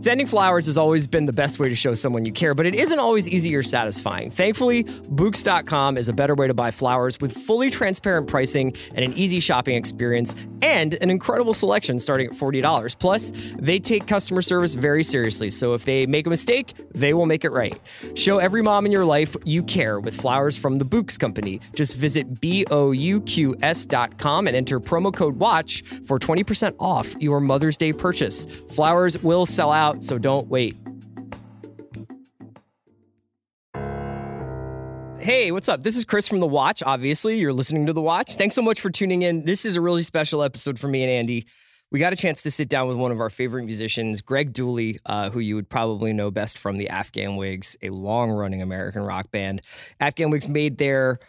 Sending flowers has always been the best way to show someone you care, but it isn't always easy or satisfying. Thankfully, Bouqs.com is a better way to buy flowers with fully transparent pricing and an easy shopping experience and an incredible selection starting at $40. Plus, they take customer service very seriously, so if they make a mistake, they will make it right. Show every mom in your life you care with flowers from the Bouqs Company. Just visit B O U Q S.com and enter promo code WATCH for 20% off your Mother's Day purchase. Flowers will sell out so don't wait. Hey, what's up? This is Chris from The Watch. Obviously, you're listening to The Watch. Thanks so much for tuning in. This is a really special episode for me and Andy. We got a chance to sit down with one of our favorite musicians, Greg Dulli, uh, who you would probably know best from the Afghan Whigs, a long running American rock band. Afghan Whigs made their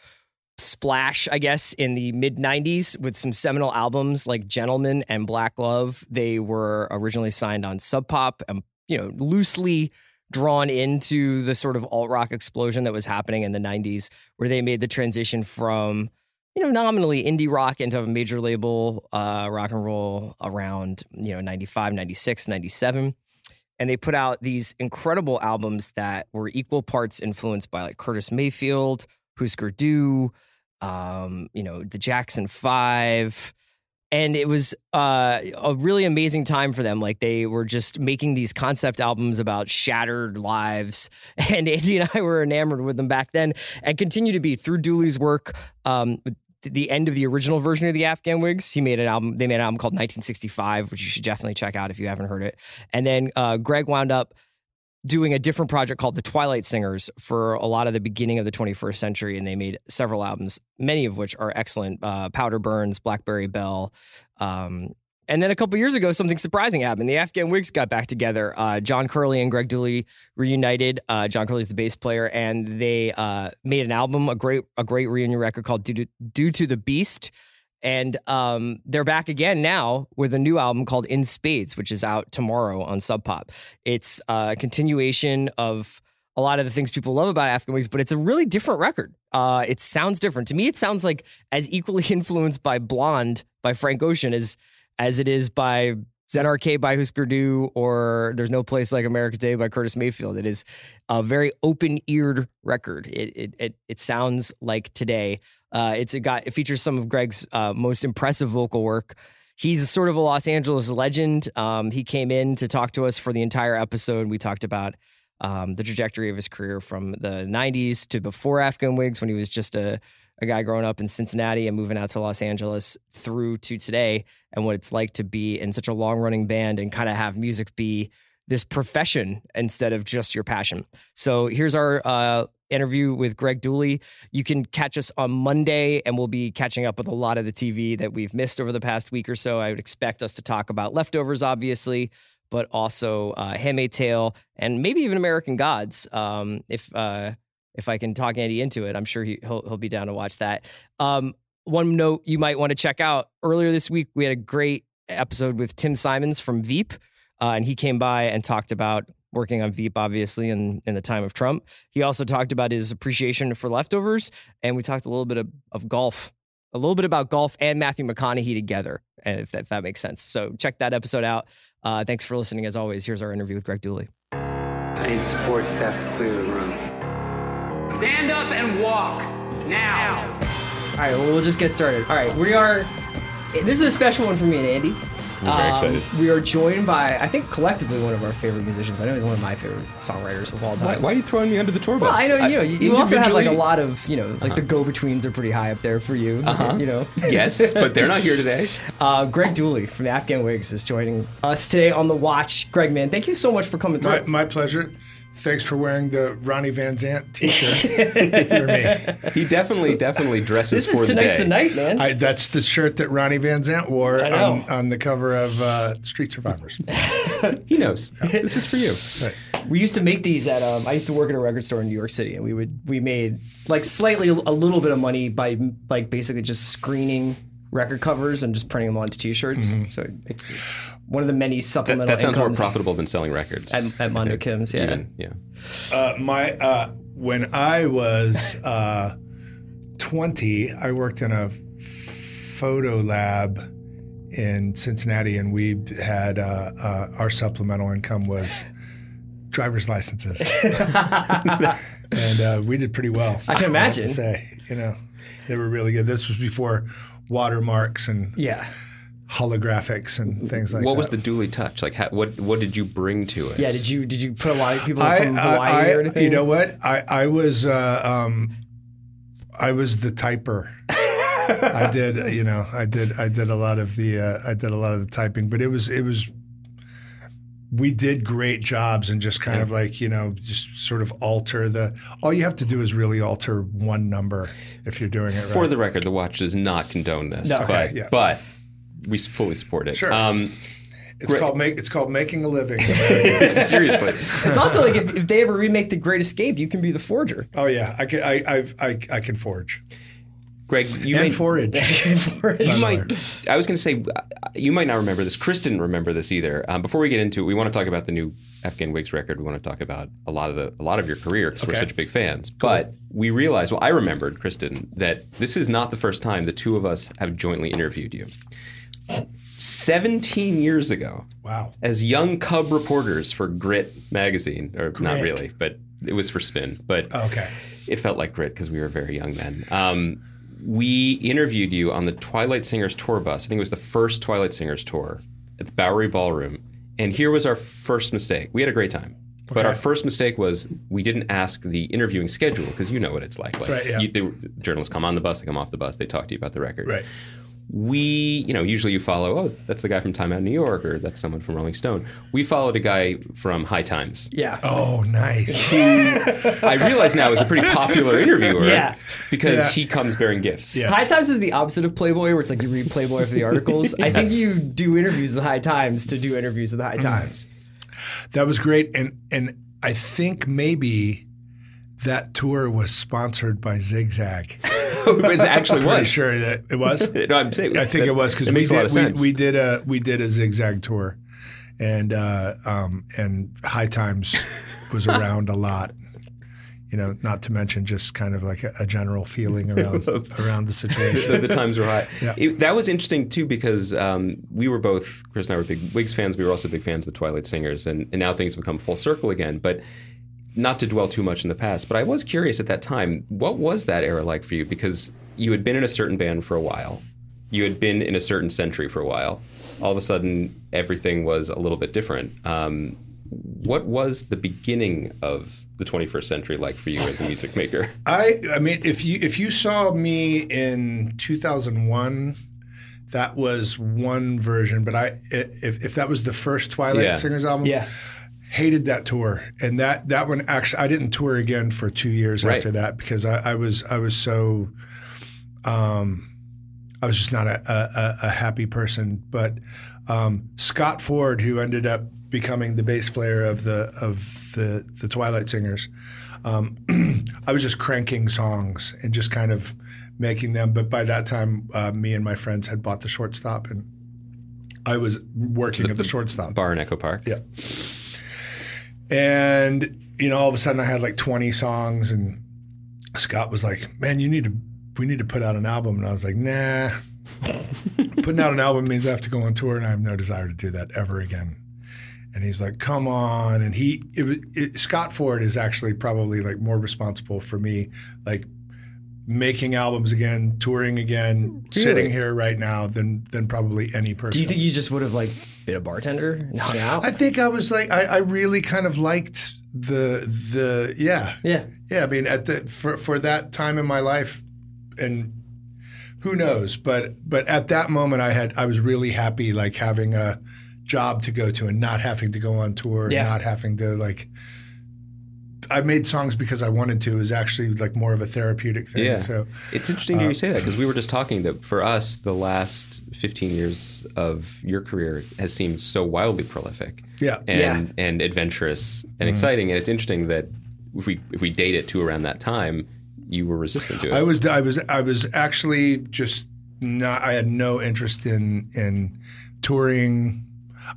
splash, I guess, in the mid 90s with some seminal albums like Gentlemen and Black Love. They were originally signed on Sub Pop and, you know, loosely drawn into the sort of alt rock explosion that was happening in the 90s, where they made the transition from, you know, nominally indie rock into a major label uh, rock and roll around, you know, 95, 96, 97 and they put out these incredible albums that were equal parts influenced by like Curtis Mayfield, Husker Du, um, you know, the Jackson Five. And it was uh, a really amazing time for them. Like they were just making these concept albums about shattered lives, and Andy and I were enamored with them back then, and continue to be through Dulli's work. Um, the end of the original version of the Afghan Whigs. He made an album. They made an album called 1965, which you should definitely check out if you haven't heard it. And then uh, Greg wound up doing a different project called the Twilight Singers for a lot of the beginning of the 21st century, and they made several albums, many of which are excellent. Uh, Powder Burns, Blackberry Belle. Um, and then a couple years ago, something surprising happened. The Afghan Whigs got back together. Uh, John Curley and Greg Dulli reunited. Uh, John Curley's the bass player, and they uh, made an album, a great, a great reunion record called "Due to, Do to the Beast." And um, they're back again now with a new album called In Spades, which is out tomorrow on Sub Pop. It's a continuation of a lot of the things people love about Whigs, but it's a really different record. Uh, it sounds different. To me, it sounds like as equally influenced by Blonde by Frank Ocean as as it is by Zen Arcade by Husker Du or There's No Place Like America Today by Curtis Mayfield. It is a very open-eared record. It it it, it sounds like today. Uh, it's got it features some of Greg's uh, most impressive vocal work. He's sort of a Los Angeles legend. Um, he came in to talk to us for the entire episode. We talked about um, the trajectory of his career from the 90s to before Afghan Whigs when he was just a, a guy growing up in Cincinnati and moving out to Los Angeles through to today and what it's like to be in such a long running band and kind of have music be this profession instead of just your passion. So here's our uh, interview with Greg Dulli. You can catch us on Monday, and we'll be catching up with a lot of the TV that we've missed over the past week or so. I would expect us to talk about leftovers, obviously, but also uh, Handmaid's Tale and maybe even American Gods. Um, if uh, if I can talk Andy into it, I'm sure he, will he'll be down to watch that. Um, one note you might want to check out earlier this week, we had a great episode with Tim Simons from Veep, uh, and he came by and talked about working on Veep, obviously, in, in the time of Trump. He also talked about his appreciation for leftovers, and we talked a little bit of, of golf, a little bit about golf and Matthew McConaughey together, if that, if that makes sense. So check that episode out. Uh, thanks for listening. As always, here's our interview with Greg Dulli. I need support staff to clear the room. Stand up and walk now. All right, well, we'll just get started. All right, we are. This is a special one for me and Andy. I'm very excited. Um, we are joined by, I think, collectively one of our favorite musicians. I know he's one of my favorite songwriters of all time. Why, why are you throwing me under the tour Well, bus? I know you know you, you also have like a lot of you know like the go betweens are pretty high up there for you. Uh-huh. You know, yes, but they're not here today. uh, Greg Dulli from the Afghan Whigs is joining us today on the Watch. Greg, man, thank you so much for coming My, through. my pleasure. Thanks for wearing the Ronnie Van Zant T-shirt for me. He definitely, definitely dresses this for is the tonight's the night, man. I, that's the shirt that Ronnie Van Zant wore on, on the cover of uh, Street Survivors. He knows. This is for you. Right. we used to make these at. Um, I used to work at a record store in New York City, and we would we made like slightly a little bit of money by like basically just screening record covers and just printing them onto T-shirts. So it, one of the many That, supplemental that sounds more profitable than selling records. at, at Mondo Kim's. Yeah. Even, yeah. Uh, my uh, when I was uh, 20, I worked in a photo lab in Cincinnati, and we had uh, uh, our supplemental income was driver's licenses, and uh, we did pretty well. I can have imagine. to say, you know, they were really good. This was before watermarks and Yeah. Holographics and things like what that. What was the Dulli touch? Like, how, what what did you bring to it? Yeah. Did you did you put a lot of people I, from Hawaii I, or anything? you know what? I, I was uh, um, I was the typer. I did, you know, I did, I did a lot of the, uh, I did a lot of the typing, but it was, it was, we did great jobs and just kind of like, you know, just sort of alter the. All you have to do is really alter one number if you're doing it right. For the record, the watch does not condone this, No. but Okay, yeah. but we fully support it. Sure. Um, it's great. called make. It's called making a living. seriously. It's also like if, if they ever remake The Great Escape, you can be the forger. oh yeah, I can. I, I've, I, I can forge Greg, you and may, forage. Forge. You might. I was going to say, uh, you might not remember this. Chris didn't remember this either. Um, before we get into it, we want to talk about the new Afghan Whigs record. We want to talk about a lot of the a lot of your career because we're such big fans. But we realized, well, I remembered, Kristen, that this is not the first time the two of us have jointly interviewed you. Seventeen years ago, Wow. as young cub reporters for Grit magazine, or not really, but it was for Spin. But Okay. it felt like Grit because we were very young then. Um, we interviewed you on the Twilight Singers tour bus. I think it was the first Twilight Singers tour at the Bowery Ballroom. And here was our first mistake. We had a great time. But our first mistake was we didn't ask the interviewing schedule because you know what it's like. Like Right, yeah. you, the, the journalists come on the bus, they come off the bus, they talk to you about the record Right. We, you know, usually you follow, oh, that's the guy from Time Out New York, or that's someone from Rolling Stone. We followed a guy from High Times. Yeah. Oh, nice. I realize now is a pretty popular interviewer Yeah. because Yeah. he comes bearing gifts. Yeah. High Times is the opposite of Playboy, where it's like you read Playboy for the articles. I think you do interviews with High Times to do interviews with High mm. Times. That was great, and and I think maybe that tour was sponsored by Zigzag. it actually Pretty was. sure that it was. No, I'm saying, I think that- it was because we did we, we did a we did a Zigzag tour, and uh, um, and High Times was around a lot. You know, not to mention just kind of like a, a general feeling around around the the, situation. the times were high. Yeah. It- that was interesting too because um, we were both Chris and I were big Whigs fans. We were also big fans of the Twilight Singers, and, and now things have come full circle again. But not to dwell too much in the past, but I was curious at that time, what was that era like for you? Because you had been in a certain band for a while, you had been in a certain century for a while. All of a sudden, everything was a little bit different. Um, what was the beginning of the 21st century like for you as a music maker? I I mean, if you if you saw me in 2001, that was one version. But I if if that was the first Twilight Yeah. Singers album, Yeah. Hated that tour. And that that one actually, I didn't tour again for two years Right. after that because I, I was I was so, um, I was just not a a, a happy person. But um, Scott Ford, who ended up becoming the bass player of the of the the Twilight Singers, um, I was just cranking songs and just kind of making them. But by that time, uh, me and my friends had bought the shortstop, and I was working at the shortstop. Bar in Echo Park. Yeah. And you know, all of a sudden, I had like 20 songs, and Scott was like, "Man, you need to, we need to put out an album." And I was like, "Nah, putting out an album means I have to go on tour, and I have no desire to do that ever again." And he's like, "Come on!" And he, it, it, Scott Ford is actually probably like more responsible for me, like making albums again, touring again, sitting here right now than than probably any person. Do you think you just would have like been a bartender and hung out? I think I was like I, I really kind of liked the the yeah yeah. yeah I mean at the for for that time in my life and who knows but but at that moment I had I was really happy like having a job to go to and not having to go on tour Yeah. not having to like I made songs because I wanted to. It was actually like more of a therapeutic thing. Yeah. So It's interesting to hear you uh, say that because we were just talking that for us, the last 15 years of your career has seemed so wildly prolific yeah. and, and adventurous and mm-hmm. exciting. And it's interesting that if we, if we date it to around that time, you were resistant to it. I was I was I was actually just not I had no interest in in touring.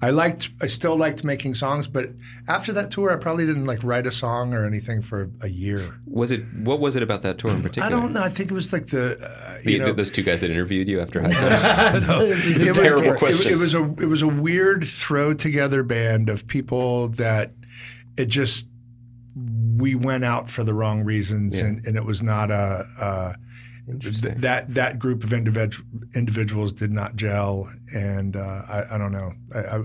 I liked, I still liked making songs, but after that tour, I probably didn't like write a song or anything for a year. Was it what was it about that tour in particular? I don't know. I think it was like the, uh, The- you know, those two guys that interviewed you after High Times. it was, terrible it- questions. It, was a it was a weird throw together band of people that it just we went out for the wrong reasons, Yeah. and, and it was not a. Uh, th- that that group of individu- individuals did not gel, and uh, I, I don't know. I, I,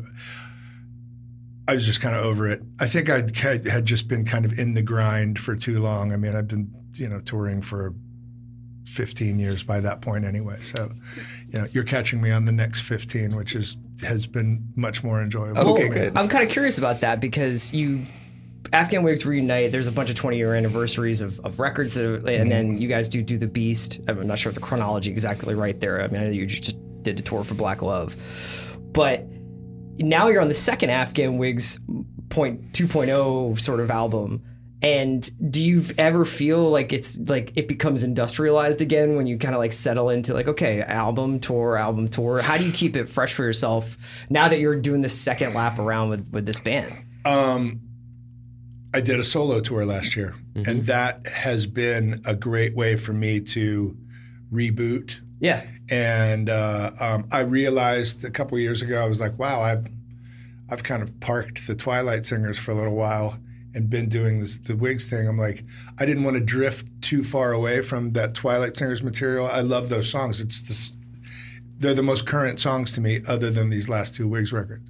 I was just kind of over it. I think I had just been kind of in the grind for too long. I mean, I've been you know touring for 15 years by that point anyway. So, you know, you're catching me on the next 15, which is has been much more enjoyable. Okay, good. I'm kind of curious about that because you Afghan Whigs reunite. There's a bunch of 20 year anniversaries of, of records, are, and then you guys do do the Beast. I'm not sure if the chronology exactly right there. I mean, I know you just did a tour for Black Love, but now you're on the second Afghan Whigs point 2.0 sort of album. And do you ever feel like it's like it becomes industrialized again when you kind of like settle into like okay album tour album tour? How do you keep it fresh for yourself now that you're doing the second lap around with with this band? Um, I did a solo tour last year, Mm-hmm. and that has been a great way for me to reboot. Yeah, And uh, um, I realized a couple years ago, I was like, wow, I've I've kind of parked the Twilight Singers for a little while and been doing this, the Whigs thing. I'm like, I didn't want to drift too far away from that Twilight Singers material. I love those songs. It's this, they're the most current songs to me, other than these last two Whigs records.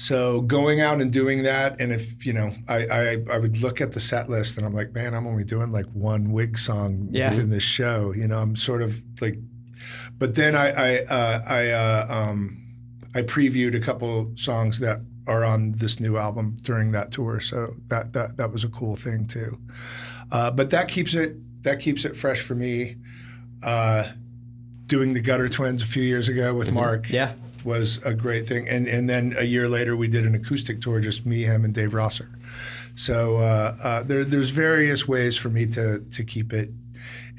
So going out and doing that, and if you know, I, I I would look at the set list and I'm like, man, I'm only doing like one Whig song Yeah. in this show. You know, I'm sort of like, but then I I uh, I uh, um, I previewed a couple songs that are on this new album during that tour, so that that that was a cool thing too. Uh, but that keeps it that keeps it fresh for me. Uh, doing the Gutter Twins a few years ago with Mark, yeah. Was a great thing. And and then a year later, we did an acoustic tour, just me, him, and Dave Rosser. So uh, uh, there, there's various ways for me to to keep it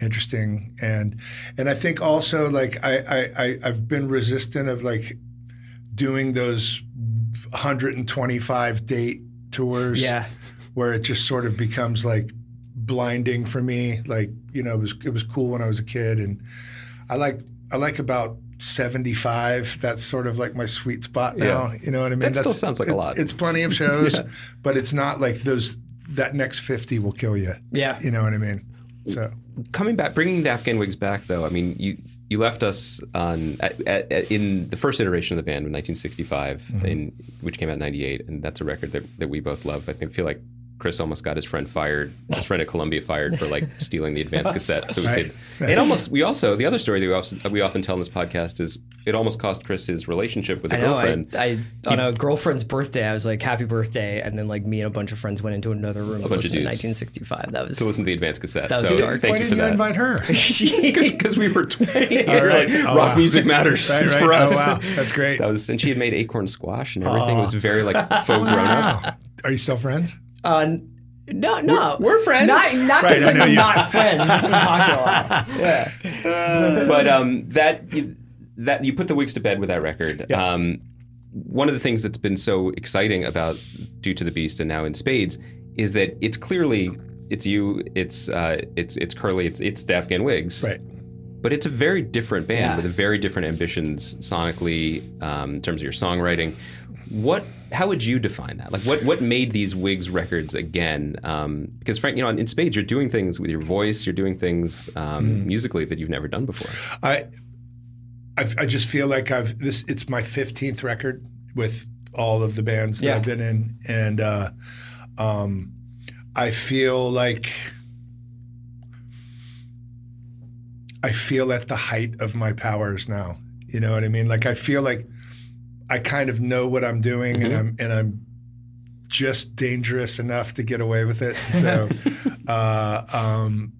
interesting, and and I think also like I I, I I've been resistant of like doing those 125 date tours Yeah. where it just sort of becomes like blinding for me. Like you know, it was it was cool when I was a kid, and I like I like about seventy five. That's sort of like my sweet spot now. Yeah. You know what I mean? That still sounds like a lot. It's plenty of shows, but it's not like those. That next fifty will kill you. Yeah. You know what I mean? So Coming back, bringing the Afghan Whigs back, though. I mean, you you left us on at, at, at- in the first iteration of the band in 1965, Mm-hmm. in which came out in '98, and that's a record that, that we both love. I think feel like Chris almost got his friend fired, his friend at Columbia fired for like stealing the advance cassette, so we Right. could. It almost we also the other story that we also we often tell in this podcast is it almost cost Chris his relationship with a I know. girlfriend. I, I on a girlfriend's birthday, I was like, "Happy birthday!" And then like me and a bunch of friends went into another room. A bunch of to dudes. 1965. That was to listen to the advance cassette. That was so dark. thank why you didn't for you that. invite her? Because we were 20. we were right. like, Oh, rock wow. music matters. Right, it's right. for us. Oh, wow. That's great. That was, and she had made acorn squash and everything. It was very like faux grown up. Wow. Are you still friends? Uh, no, no, We're- we're friends. Not, not Right, because like I'm not friends. We just don't talk a lot. Yeah. But um, that that you put the Whigs to bed with that record. Um, one of the things that's been so exciting about Do to the Beast and now in Spades is that it's clearly it's you, it's uh, it's it's Curly, it's it's the Afghan Whigs. Right. But it's a very different band Yeah. with very different ambitions sonically um, in terms of your songwriting. What? How would you define that? Like, what what made these Whigs records again? Um, because Frank, you know, in Spades, you're doing things with your voice, you're doing things um, musically that you've never done before. I, I, I just feel like I've this. It's my fifteenth record with all of the bands that Yeah. I've been in, and uh, um, I feel like I feel at the height of my powers now. You know what I mean? Like I feel like I kind of know what I'm doing, and I'm and I'm just dangerous enough to get away with it. So, uh, um,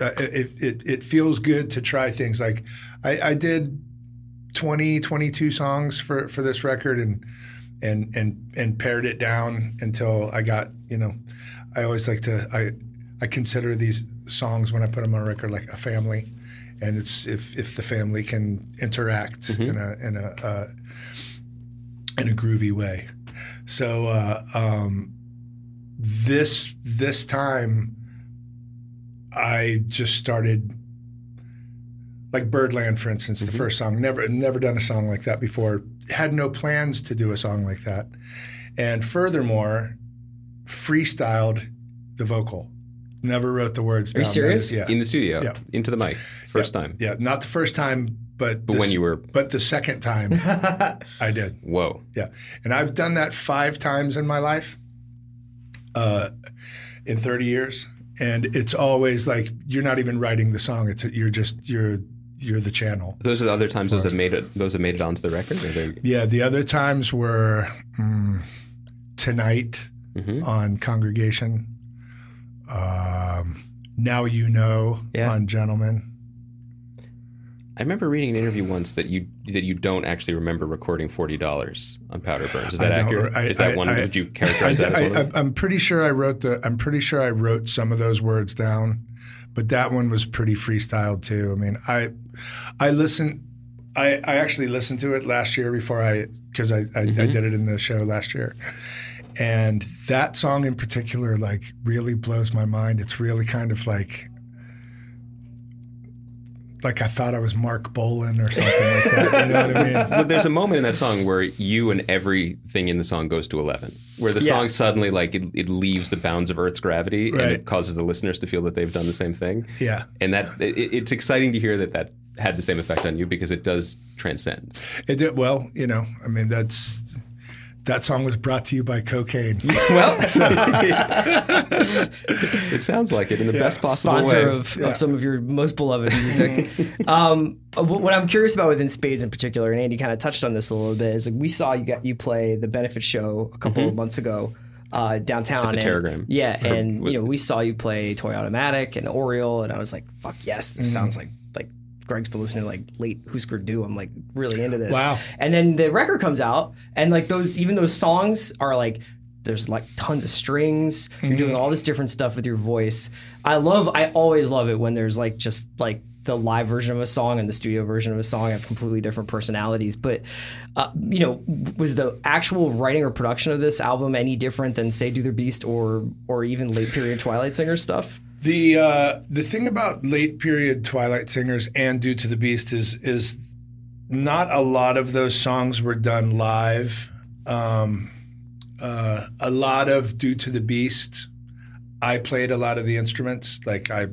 uh, it, it it feels good to try things. Like I, I did 20, 22 songs for for this record, and and and and pared it down until I got you know. I always like to I I consider these songs when I put them on a record like a family, and it's if if the family can interact in a in a uh, in a groovy way. So uh, um, this this time, I just started like Birdland, for instance, the first song. Never never done a song like that before. Had no plans to do a song like that, and furthermore, freestyled the vocal. Never wrote the words. Are you down. That serious? is- yeah. in the studio, Yeah. into the mic, first time. Yeah, not the first time, but But when you were- but the second time I did. Whoa. Yeah, and I've done that five times in my life, uh, in thirty years, and it's always like you're not even writing the song; it's you're just you're you're the channel. Those are the other times those have made it. Those have made it onto the record. Or they- Yeah, the other times were mm, tonight Mhm. on Congregation. Um, now you know Yeah. on Gentlemen. I remember reading an interview once that you that you don't actually remember recording forty dollars on Powder Burns. Is that accurate? I- Is that I- one? I- would you characterize that as one? I, am pretty sure I wrote the. I'm pretty sure I wrote some of those words down, but that one was pretty freestyled too. I mean, I, I listened. I, I actually listened to it last year before I because I, I, I Mm-hmm. did it in the show last year, and that song in particular like really blows my mind. It's really kind of like. Like I thought I was Marc Bolan or something like that. You know what I mean? But there's a moment in that song where you and everything in the song goes to 11, where the Yeah. song suddenly like it, it leaves the bounds of Earth's gravity and it causes the listeners to feel that they've done the same thing. Yeah. And that it, it's exciting to hear that that had the same effect on you because it does transcend. It did well, you know. I mean, that's that song was brought to you by cocaine. Well, it sounds like it in the best possible sponsor way. of, of some of your most beloved music. um, what I'm curious about within Spades in particular, and Andy kind of touched on this a little bit, is like we saw you got you play the benefit show a couple of months ago. Uh, downtown Mm-hmm. the and- Teragram. yeah, and you know we saw you play Toy Automatic and Oriole, and I was like, "Fuck yes, this Mm-hmm. sounds like like Greg's been listening to like late Husker Du. I'm like really into this." Wow. And then the record comes out, and like those, even those songs are like, there's like tons of strings. You're doing all this different stuff with your voice. I love, I always love it when there's like just like the live version of a song and the studio version of a song have completely different personalities. But, uh, you know, was the actual writing or production of this album any different than say Do the Beast or or even late period Twilight Singer stuff? The uh, the thing about late period Twilight Singers and Do to the Beast is is not a lot of those songs were done live. Um, uh, a lot of Do to the Beast, I played a lot of the instruments. Like I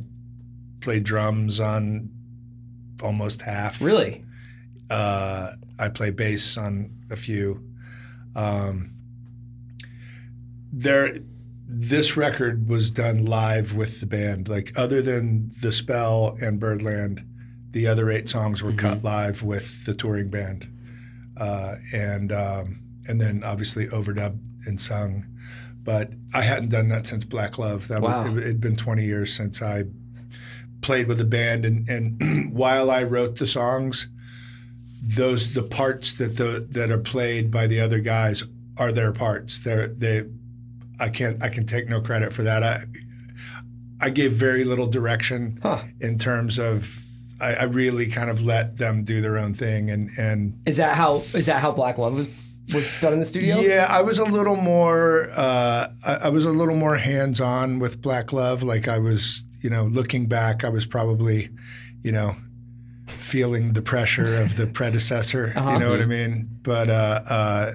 played drums on almost half. Really? Uh, I play bass on a few. Um, there, this record was done live with the band. Like other than the spell and Birdland, the other eight songs were cut live with the touring band, uh, and um, and then obviously overdubbed and sung. But I hadn't done that since Black Love. That Wow. was, it had been 20 years since I played with a band, and and while I wrote the songs, those the parts that the that are played by the other guys are their parts. They're they. I can't. I can take no credit for that. I I gave very little direction Huh. in terms of. I, I really kind of let them do their own thing, and and Is that how is that how Black Love was was done in the studio? yeah, I was a little more. Uh, I, I was a little more hands on with Black Love. Like I was, you know, looking back, I was probably, you know, feeling the pressure of the predecessor. You know what I mean? But uh, uh,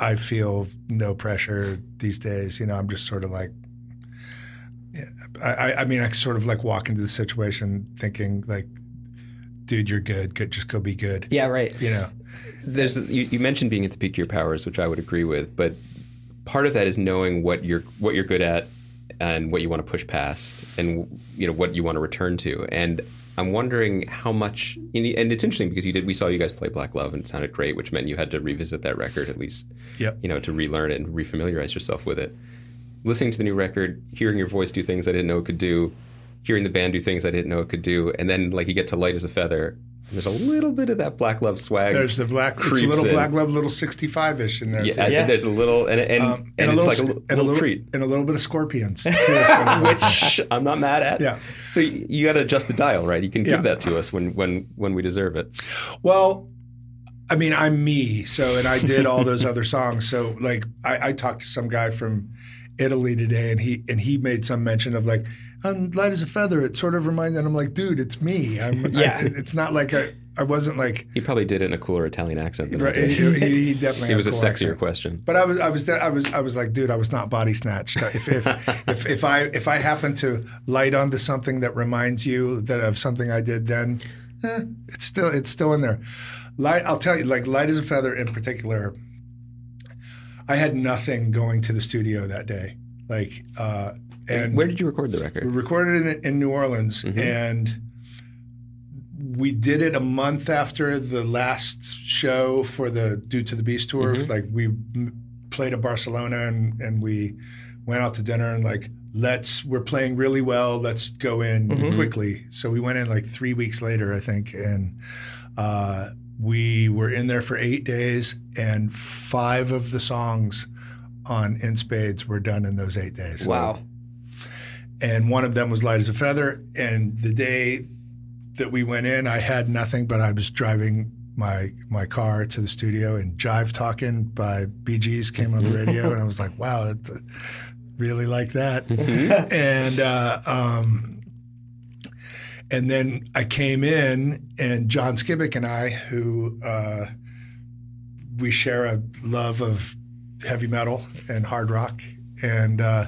I feel no pressure these days. You know, I'm just sort of like. I, I- I mean, I sort of like walk into the situation thinking like, dude, you're good. Good, just go be good. Yeah, right. You know. There's you, you mentioned being at the peak of your powers, which I would agree with, but part of that is knowing what you're what you're good at and what you want to push past, and you know what you want to return to. And I'm wondering how much, and it's interesting because you did. We saw you guys play Black Love, and it sounded great, which meant you had to revisit that record at least, Yep. you know, to relearn it and refamiliarize yourself with it. Listening to the new record, hearing your voice do things I didn't know it could do, hearing the band do things I didn't know it could do, and then like you get to Light as a Feather. And there's a little bit of that Black Love swag. There's the black, it's a creeps little in. black love, little 65 ish in there. Yeah, too. and Yeah. there's a little, and and, Um, and, a it's little, like a, little, and a little treat, and a little bit of scorpions too. which I'm not mad at. Yeah. So you, you got to adjust the dial, right? You can Yeah. give that to us when when when we deserve it. well, I mean, I'm me. So, and I did all those other songs. So, like, I, I talked to some guy from Italy today, and he and he made some mention of like, "I'm light as a feather." It sort of reminds, and I'm like, dude, it's me. I'm, Yeah. I, it's not like I, I wasn't like. He probably did it in a cooler Italian accent than I Right, did. he, he- he definitely. It was a cool sexier accent. question. But I was, I was, I was, I was like, dude, I was not body snatched. If, if, if, if I, if I happen to light onto something that reminds you that of something I did, then eh, it's still, it's still in there. Light, I'll tell you, like light as a feather in particular. I had nothing going to the studio that day, like, uh, and Where did you record the record? we recorded it in, in New Orleans, mm-hmm. and we did it a month after the last show for the Do to the Beast tour. Mm-hmm. Like we m- played at Barcelona, and and we went out to dinner, and like let's we're playing really well. Let's go in mm-hmm. quickly. So we went in like three weeks later, I think, and. Uh, we were in there for eight days, and five of the songs on In Spades were done in those eight days Wow. And one of them was light as a feather. And the day that we went in, I had nothing, but I was driving my my car to the studio, and "Jive Talking" by Bee Gees came on the radio, and I was like, "Wow, that, really like that." and uh, um, and then I came in, and Jon Skibic and I, who uh, we share a love of heavy metal and hard rock, and uh,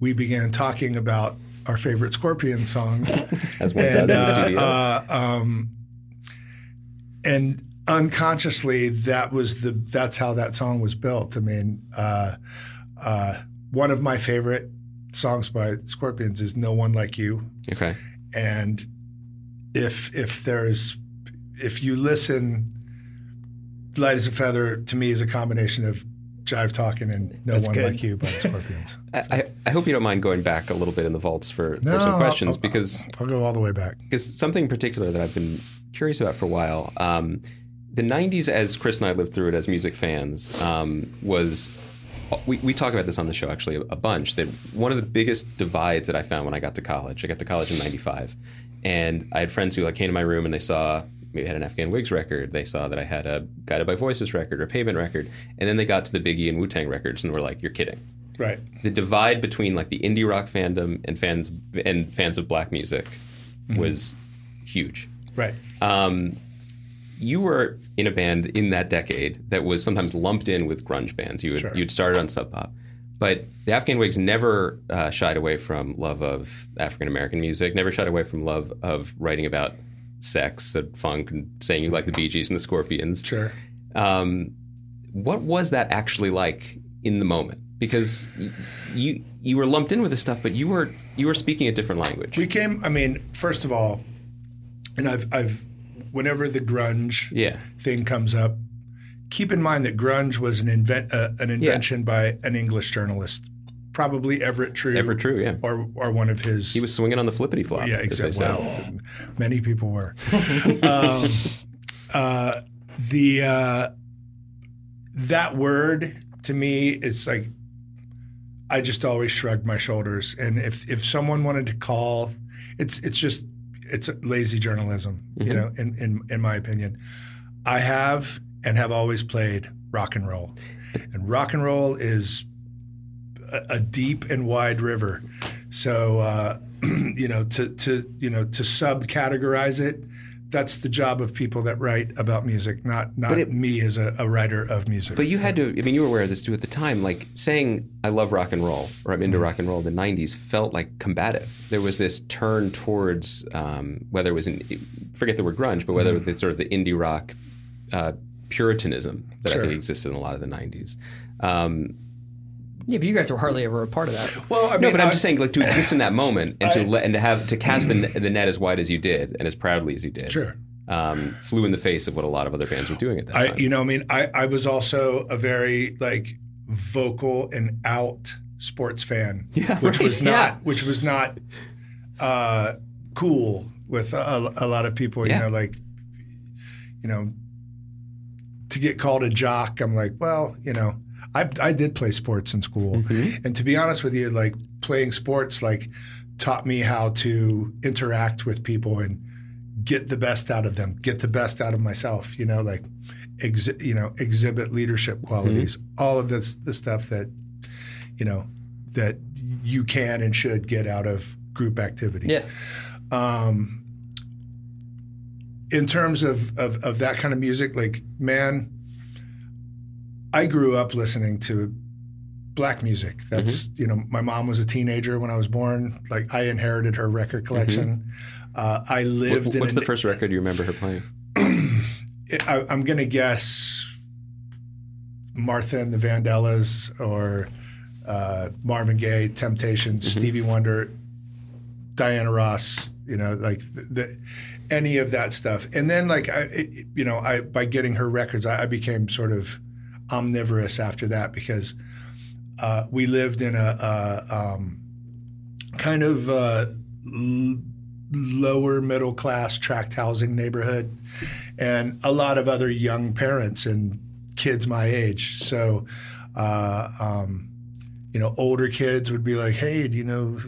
we began talking about our favorite Scorpion songs. As one does and, in the uh, studio. uh, um, and unconsciously, that was the that's how that song was built. I mean, uh, uh, one of my favorite songs by Scorpions is "No One Like You," okay. and if if there's if you listen, "Light as a Feather" to me is a combination of jive talking and "No That's One good. Like You" by Scorpions. I, I, I hope you don't mind going back a little bit in the vaults for, No, for some questions I'll- because I'll go all the way back. because something in particular that I've been curious about for a while. Um, the '90s, as Chris and I lived through it as music fans, um, was we, we talk about this on the show actually a, a bunch. That one of the biggest divides that I found when I got to college. I got to college in '95, and I had friends who like came to my room and they saw maybe I had an Afghan Whigs record. They saw that I had a Guided by Voices record or Pavement record, and then they got to the Biggie and Wu Tang records and were like, "You're kidding." Right. the divide between like the indie rock fandom and fans and fans of black music was huge. Right. Um, you were in a band in that decade that was sometimes lumped in with grunge bands. You had, Sure. you'd started on Sub Pop, but the Afghan Whigs never uh, shied away from love of African American music. Never shied away from love of writing about sex and funk and saying you like the Bee Gees and the Scorpions. Sure. Um, what was that actually like in the moment? Because you you were lumped in with this stuff, but you were you were speaking a different language. We came. I mean, first of all, and I've, I've, whenever the grunge Yeah. thing comes up, keep in mind that grunge was an invent, uh, an invention by an English journalist, probably Everett True. Everett True, yeah. Or, or one of his. He was swinging on the flippity flop. Yeah, exactly. said. Well, many people were. um, uh, the uh, that word to me is like I just always shrugged my shoulders, and if if someone wanted to call, it's it's just it's lazy journalism, you know. In in in my opinion, I have and have always played rock and roll, and rock and roll is a, a deep and wide river. So uh, you know, to to you know to subcategorize it, that's the job of people that write about music, not not it- me as a, a writer of music. But you had to. I mean, you were aware of this too at the time. Like saying "I love rock and roll" or "I'm Mm-hmm. into rock and roll" in the '90s felt like combative. There was this turn towards um, whether it was in forget the word grunge, but whether Mm-hmm. it was sort of the indie rock uh, puritanism that I think existed in a lot of the '90s. Um, Yeah, but you guys were hardly ever a part of that. well, I mean, no, but I'm I- just saying, like to exist in that moment and to let and to have to cast the, net- the net as wide as you did and as proudly as you did. Sure. Um, flew in the face of what a lot of other bands were doing at that I, time. you know, I mean, I, I was also a very like vocal and out sports fan, Yeah, which right, was yeah. not, which was not uh, cool with a, a lot of people. You know, like, you know, to get called a jock, I'm like, well, you know, I I did play sports in school, and to be honest with you, like playing sports, like taught me how to interact with people and get the best out of them, get the best out of myself. You know, like you know, exhibit leadership qualities. All of this, the stuff that, you know, that you can and should get out of group activity. Yeah. Um, in terms of, of of that kind of music, like man, I grew up listening to black music. That's you know, my mom was a teenager when I was born. Like I inherited her record collection. Uh, I lived. What- in what's the first record you remember her playing? I, I'm going to guess Martha and the Vandellas or uh, Marvin Gaye, Temptations, Stevie Wonder, Diana Ross. You know, like the, the, any of that stuff. And then, like I, it, you know, I by getting her records, I, I became sort of omnivorous after that because uh, we lived in a, a um, kind of uh, l- lower middle class tract housing neighborhood and a lot of other young parents and kids my age. So, uh, um, you know, older kids would be like, "Hey, do you know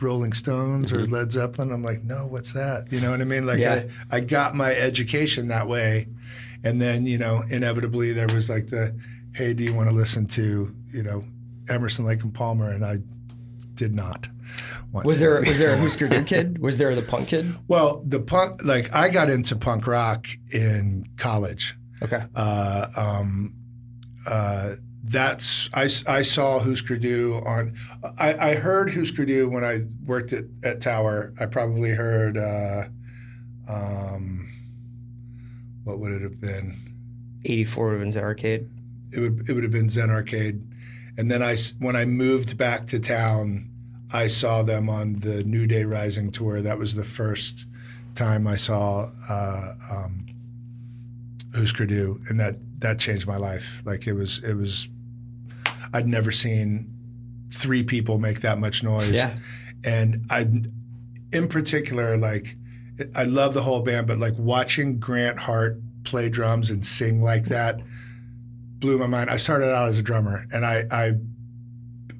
Rolling Stones or Led Zeppelin?" I'm like, "No, what's that?" You know what I mean? Like, Yeah. I, I got my education that way, and then you know, inevitably there was like the, "Hey, do you want to listen to you know Emerson, Lake and Palmer?" And I did not. Want Was to. there was there a Husker Du kid? Was there the punk kid? Well, the punk, like I got into punk rock in college. Okay. Uh, um, uh, that's I, I saw Husker Du on. I, I heard Husker Du when I worked at, at Tower. I probably heard. Uh, um, what would it have been? 84 would have been Zen Arcade. It would it would have been Zen Arcade, and then I when I moved back to town, I saw them on the New Day Rising tour. That was the first time I saw uh, um, Husker Du, and that that changed my life. Like it was it was I'd never seen three people make that much noise. Yeah. and I, in particular, like I love the whole band, but like watching Grant Hart play drums and sing like that blew my mind. I started out as a drummer, and I, I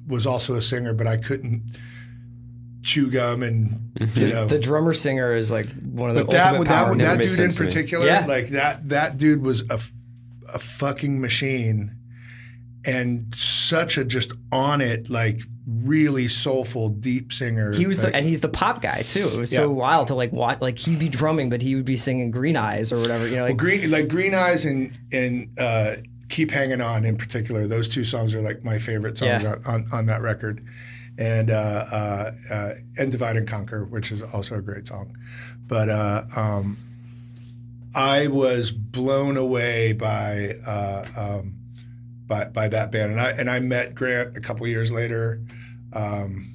was also a singer, but I couldn't chew gum and mm-hmm. you know. The drummer singer is like one of the but that ultimate that, power. that, Never dude in sense to me. particular, Yeah. like that that dude was a, a fucking machine, and such a just on it like really soulful deep singer. He was Like, the, and he's the pop guy too. It was so wild to like watch. Like he'd be drumming, but he would be singing Green Eyes or whatever. You know, Well, like green like Green Eyes and and uh, Keep Hanging On in particular. Those two songs are like my favorite songs Yeah. on, on, on that record, and uh, uh, uh, and Divide and Conquer, which is also a great song. But uh, um, I was blown away by uh, um, by by that band, and I and I met Grant a couple years later. Um,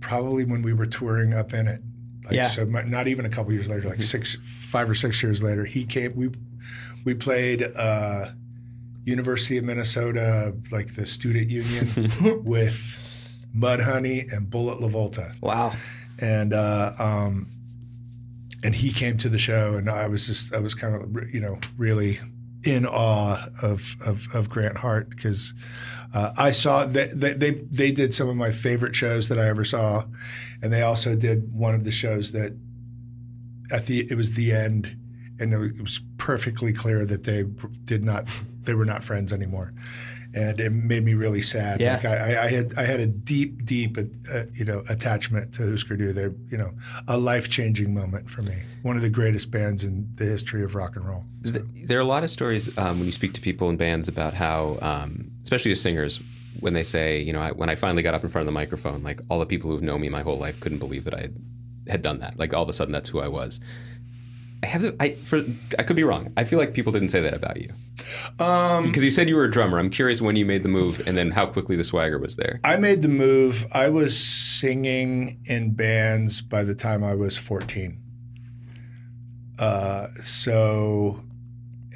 probably when we were touring up in it. Like, Yeah. So my- not even a couple years later, like six, five or six years later, he came. We we played uh, University of Minnesota, like the student union, with Mudhoney and Bullet LaVolta, wow. and uh, um, and he came to the show, and I was just I was kind of you know really in awe of of, of Grant Hart because uh, I saw they, they they they did some of my favorite shows that I ever saw, and they also did one of the shows that at the it was the end, and it was, it was perfectly clear that they did not they were not friends anymore. And it made me really sad. Yeah. Like I, I- I had, I had a deep, deep, uh, you know, attachment to Husker Du. They're, you know, a life changing moment for me. One of the greatest bands in the history of rock and roll. So- There are a lot of stories um, when you speak to people in bands about how, um, especially as singers, when they say, you know, I, when I finally got up in front of the microphone, like all the people who've known me my whole life couldn't believe that I had, had done that. Like all of a sudden, that's who I was. I have the, I for I could be wrong. I feel like people didn't say that about you Um, because you said you were a drummer. I'm curious when you made the move and then how quickly the swagger was there. I made the move. I was singing in bands by the time I was 14. Uh, so,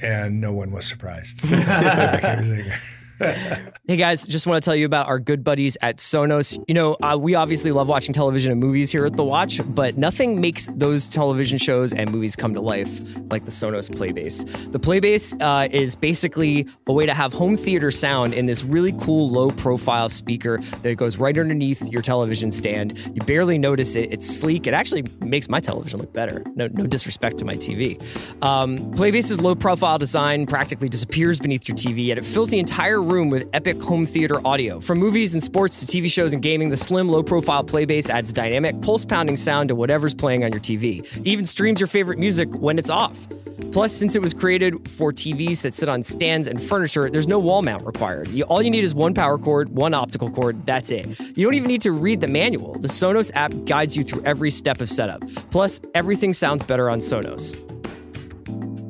and no one was surprised. I became a singer. Hey guys, just want to tell you about our good buddies at Sonos. You know, uh, we obviously love watching television and movies here at The Watch, but nothing makes those television shows and movies come to life like the Sonos Playbase. The Playbase uh, is basically a way to have home theater sound in this really cool low profile speaker that goes right underneath your television stand. You barely notice it. It's sleek. It actually makes my television look better. No, no disrespect to my TV. Um, Playbase's low profile design practically disappears beneath your TV, yet it fills the entire room with epic home theater audio. From movies and sports to TV shows and gaming, the slim, low profile Playbase adds dynamic, pulse pounding sound to whatever's playing on your TV. It even streams your favorite music when it's off. Plus, since it was created for TVs that sit on stands and furniture, there's no wall mount required. You, all you need is one power cord, one optical cord, that's it. You don't even need to read the manual. The Sonos app guides you through every step of setup. Plus, everything sounds better on Sonos.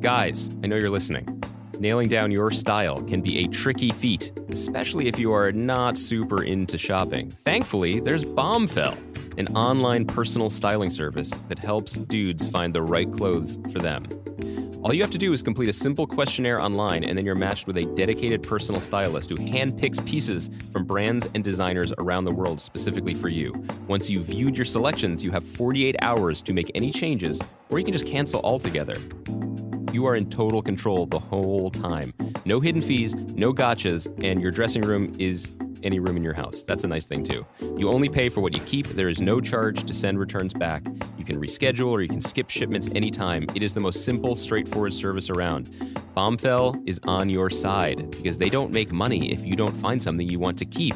Guys, I know you're listening. Nailing down your style can be a tricky feat, especially if you are not super into shopping. Thankfully, there's Bombfell, an online personal styling service that helps dudes find the right clothes for them. All you have to do is complete a simple questionnaire online, and then you're matched with a dedicated personal stylist who handpicks pieces from brands and designers around the world specifically for you. Once you've viewed your selections, you have 48 hours to make any changes, or you can just cancel altogether. You are in total control the whole time. No hidden fees, no gotchas, and your dressing room is any room in your house. That's a nice thing too. You only pay for what you keep. There is no charge to send returns back. You can reschedule or you can skip shipments anytime. It is the most simple, straightforward service around. Bombfell is on your side because they don't make money if you don't find something you want to keep.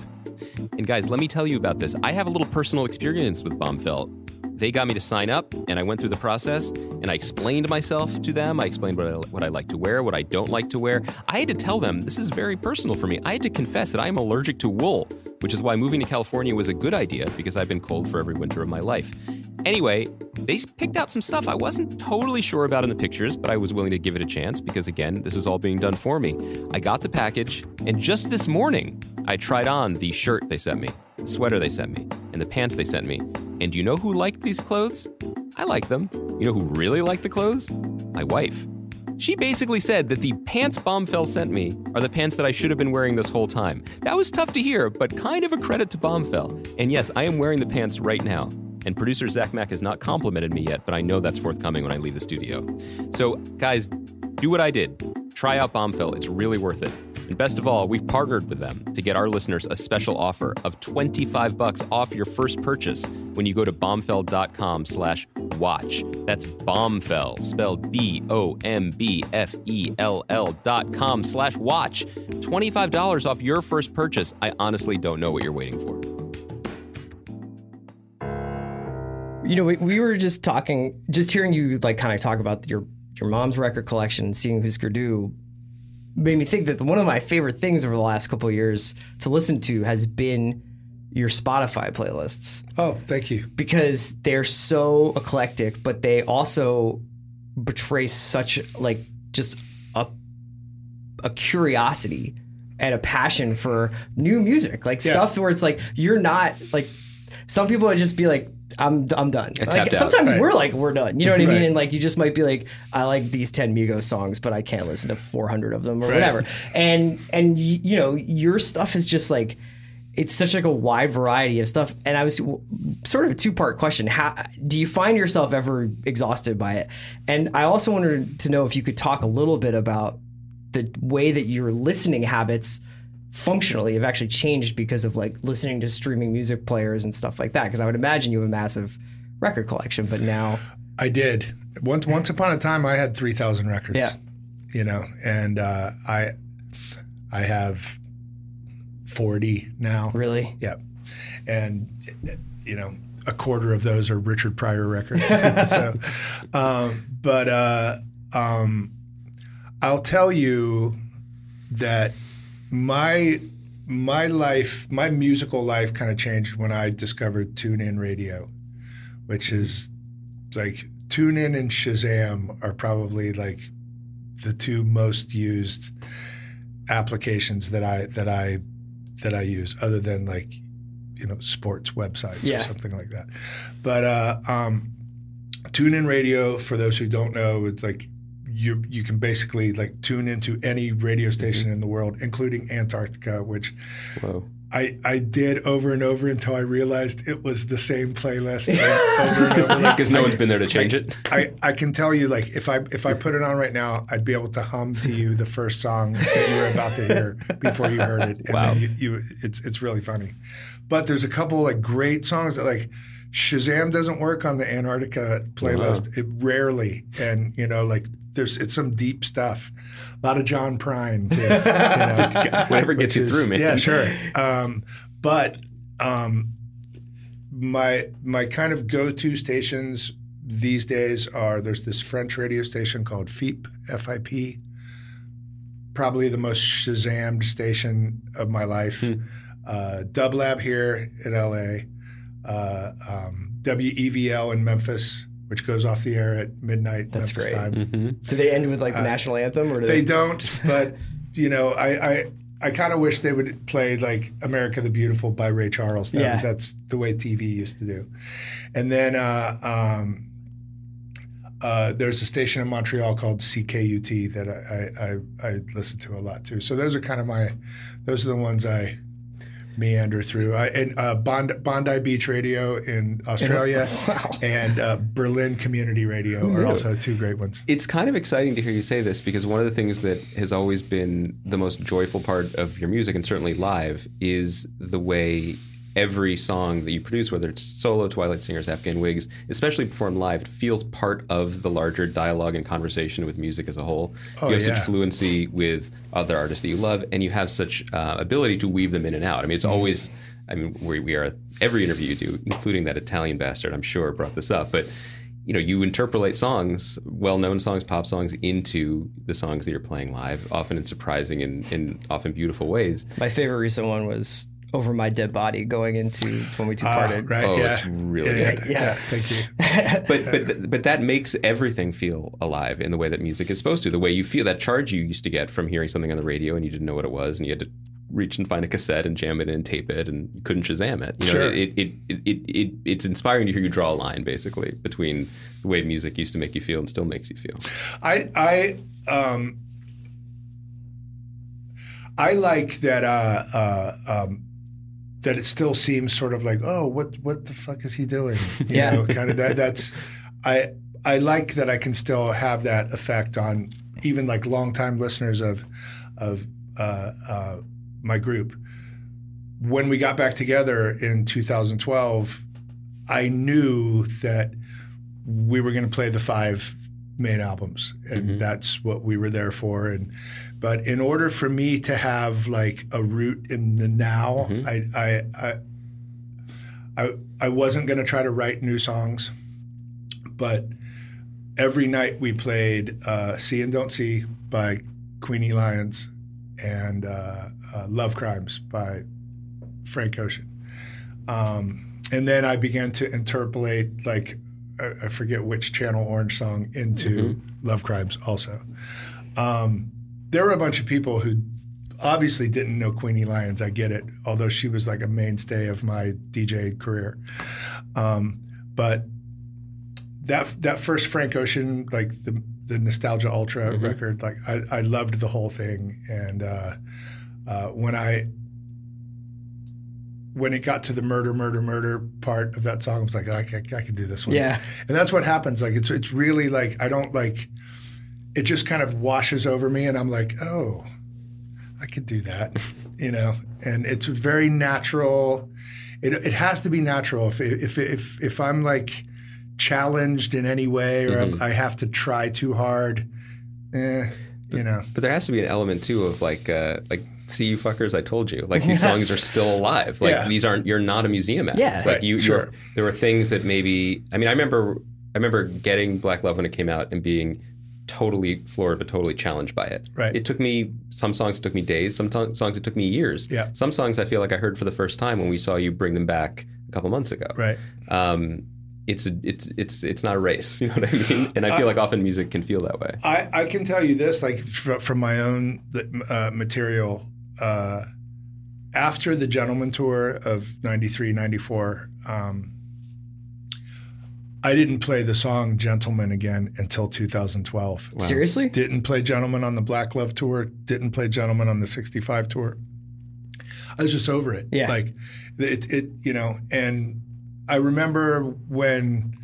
And guys, let me tell you about this. I have a little personal experience with Bombfell they got me to sign up and I went through the process and I explained myself to them. I explained what I, what I like to wear, what I don't like to wear. I had to tell them this is very personal for me. I had to confess that I'm allergic to wool, which is why moving to California was a good idea because I've been cold for every winter of my life. Anyway, they picked out some stuff I wasn't totally sure about in the pictures, but I was willing to give it a chance because, again, this was all being done for me. I got the package, and just this morning, I tried on the shirt they sent me, the sweater they sent me, and the pants they sent me. And do you know who liked these clothes? I like them. You know who really liked the clothes? My wife. She basically said that the pants Bombfell sent me are the pants that I should have been wearing this whole time. That was tough to hear, but kind of a credit to Bombfell. And yes, I am wearing the pants right now. And producer Zach Mack has not complimented me yet, but I know that's forthcoming when I leave the studio. So, guys, do what I did. Try out Bombfell. It's really worth it. And best of all, we've partnered with them to get our listeners a special offer of 25 bucks off your first purchase when you go to bombfell.com slash watch. That's Bombfell, spelled B-O-M-B-F-E-L-L dot com slash watch. $25 off your first purchase. I honestly don't know what you're waiting for. You know, we, we were just talking, just hearing you like kind of talk about your your mom's record collection, seeing Husker Du, made me think that one of my favorite things over the last couple of years to listen to has been your Spotify playlists Oh, thank you. because they're so eclectic, but they also betray such like just a a curiosity and a passion for new music, like Yeah. stuff where it's like you're not like some people would just be like. I'm I'm done. Like, sometimes Right. we're like we're done. You know what I mean? Right. And like you just might be like I like these 10 Migos songs, but I can't listen to 400 of them or Right. whatever. And and y- you know your stuff is just like it's such like a wide variety of stuff. And I was sort of a two part question: How do you find yourself ever exhausted by it? And I also wanted to know if you could talk a little bit about the way that your listening habits functionally have actually changed because of like listening to streaming music players and stuff like that. Because I would imagine you have a massive record collection, but now, I did. Once once upon a time, I had three thousand records. Yeah. You know, and uh, I I have forty now. really, Yep. And you know, a quarter of those are Richard Pryor records. so, um, but uh, um, I'll tell you that my my life, my musical life, kind of changed when I discovered TuneIn Radio, which is like TuneIn and Shazam are probably like the two most used applications that I that I that I use, other than like you know sports websites Yeah. or something like that. But uh, um, TuneIn Radio, for those who don't know, it's like you you can basically like tune into any radio mm-hmm. station in the world, including Antarctica, which Whoa. I, I did over and over until I realized it was the same playlist over and over. Because no one's been there to change it. I, I can tell you like if I if I put it on right now, I'd be able to hum to you the first song that you were about to hear before you heard it. And Wow. then you, you it's it's really funny. But there's a couple like great songs that like Shazam doesn't work on the Antarctica playlist. It rarely. And you know, like there's it's some deep stuff. A lot of John Prine too. You know, Whatever gets you through, is- man. Yeah, sure. Um, but um, my my kind of go-to stations these days are there's this French radio station called FIP, F-I-P, probably the most Shazammed station of my life. Hmm. Uh, Dub Lab here in LA, uh, um, WEVL in Memphis, which goes off the air at midnight That's Memphis great. time. Mm-hmm. Do they end with like the national anthem, or do They they? don't, but you know, I I, I kind of wish they would play like "America the Beautiful" by Ray Charles. That, Yeah. that's the way TV used to do. And then uh, um, uh, there's a station in Montreal called CKUT that I, I I I listen to a lot too. So those are kind of my, those are the ones I meander through. I, and uh, Bondi, Bondi Beach Radio in Australia, Wow. and uh, Berlin Community Radio are also two great ones. It's kind of exciting to hear you say this because one of the things that has always been the most joyful part of your music and certainly live is the way every song that you produce, whether it's solo, Twilight Singers, Afghan Whigs, especially performed live, feels part of the larger dialogue and conversation with music as a whole. Oh, you have yeah. such fluency with other artists that you love, and you have such uh, ability to weave them in and out. I mean, it's always, I mean, we, we are, every interview you do, including that Italian bastard, I'm sure, brought this up, but you know, you interpolate songs, well-known songs, pop songs, into the songs that you're playing live, often in surprising and, and often beautiful ways. My favorite recent one was "Over My Dead Body," going into when we two Ah, parted. right? Oh, yeah. it's really yeah, good. Yeah, Yeah. thank you. But but th- but that makes everything feel alive in the way that music is supposed to. The way you feel that charge you used to get from hearing something on the radio and you didn't know what it was, and you had to reach and find a cassette and jam it in and tape it, and you couldn't Shazam it. You know, Sure. it, it, it, it, it it's inspiring to hear you draw a line basically between the way music used to make you feel and still makes you feel. I I um I like that uh uh um that it still seems sort of like, oh, what what the fuck is he doing? You Yeah. know, kind of that that's I I like that I can still have that effect on even like longtime listeners of of uh, uh, my group. When we got back together in 2012, I knew that we were going to play the five main albums, and that's what we were there for. And but in order for me to have like a root in the now, I, I I I I wasn't going to try to write new songs, but every night we played uh, "See and Don't See" by Queenie Lyons and uh, uh, "Love Crimes" by Frank Ocean. Um, and then I began to interpolate like I, I forget which Channel Orange song into Love Crimes also. Um, there were a bunch of people who obviously didn't know Queenie Lyons. I get it, although she was like a mainstay of my DJ career. Um, but that that first Frank Ocean, like the the Nostalgia Ultra record, like I, I loved the whole thing. And uh, uh, when I when it got to the murder, murder, murder part of that song, I was like, I, can- I can do this one. Yeah. And that's what happens. Like it's it's really like I don't like it just kind of washes over me and I'm like, oh, I could do that. You know? And it's very natural. It it has to be natural. If if if if I'm like challenged in any way or I have to try too hard, eh, you know. But there has to be an element too of like uh, like see you fuckers, I told you. Like these songs are still alive. Like Yeah. these aren't you're not a museum act. Yeah. Like Right, you sure. there were things that maybe I mean I remember I remember getting Black Love when it came out and being totally floored but totally challenged by it. Right. It took me some songs it took me days, some to- songs it took me years. Yeah. Some songs I feel like I heard for the first time when we saw you bring them back a couple months ago. Right. Um it's a, it's it's it's not a race, you know what I mean? And I feel like often music can feel that way. I, I can tell you this, like fr- from my own uh, material, uh, after the Gentlemen Tour of 93, 94, um, I didn't play the song Gentlemen again until 2012. Seriously? Didn't play Gentlemen on the Black Love tour, didn't play Gentlemen on the 65 tour. I was just over it. Yeah. Like it, it you know, and I remember when